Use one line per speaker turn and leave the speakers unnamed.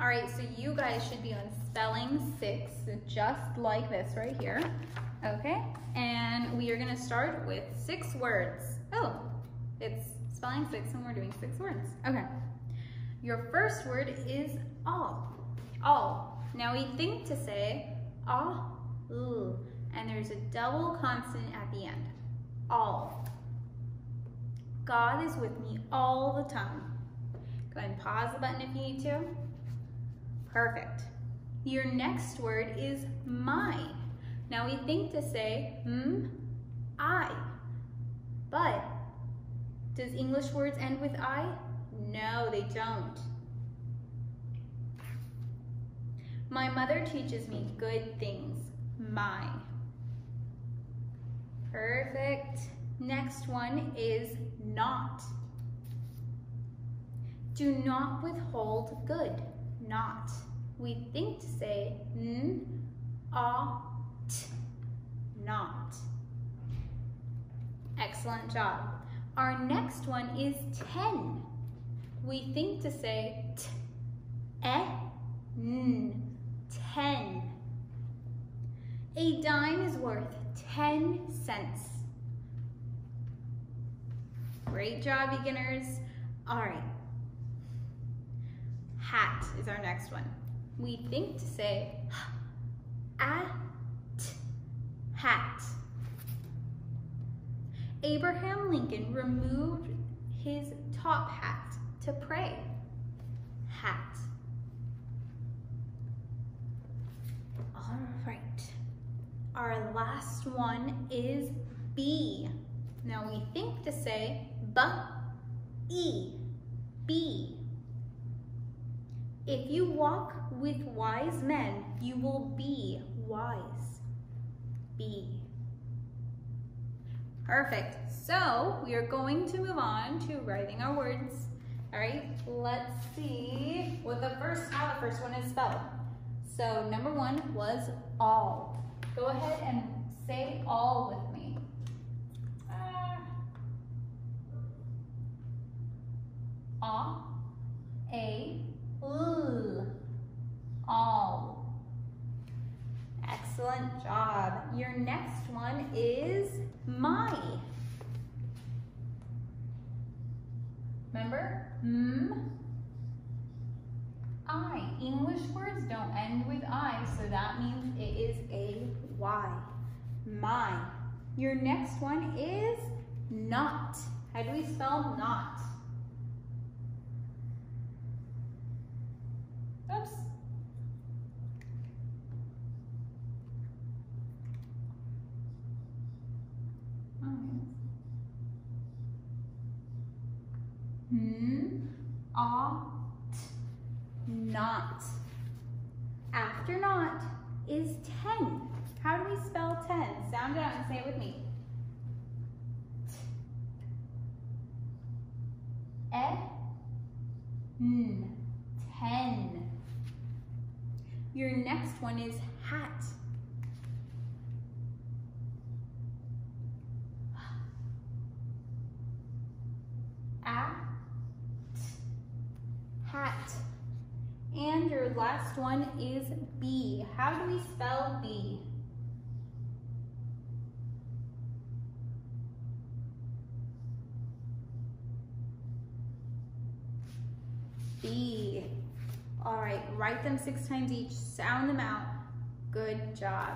All right, so you guys should be on spelling six, just like this right here. Okay, and we are gonna start with six words. Oh, it's spelling six and we're doing six words. Okay, your first word is all, all. Now we think to say all, and there's a double consonant at the end, all. God is with me all the time. Go ahead and pause the button if you need to. Perfect. Your next word is my. Now we think to say, mm, I. But does English words end with I? No, they don't. My mother teaches me good things. My. Perfect. Next one is not. Do not withhold good. Not. We think to say n, a, t, not. Excellent job. Our next one is 10. We think to say t, e, n, 10. A dime is worth 10 cents. Great job, beginners. All right. Hat is our next one. We think to say at, hat. Abraham Lincoln removed his top hat to pray. Hat. All right. Our last one is B. Now we think to say b, e, be. If you walk with wise men, you will be wise. Be. Perfect. So we are going to move on to writing our words. All right, let's see what the first, how the first one is spelled. So number one was all. Go ahead and say all with me. Uh, a, l, all. Excellent job. Your next one is my. Remember? M, I. English words don't end with I, so that means it is a Y. My. Your next one is not. How do we spell not? Oops. Hmm, ah, not. After not is 10. How do we spell 10? Sound it out and say it with me. T. E. N. 10. Your next one is hat. At. Hat. And your last one is B. How do we spell B? B. All right, write them six times each, sound them out. Good job.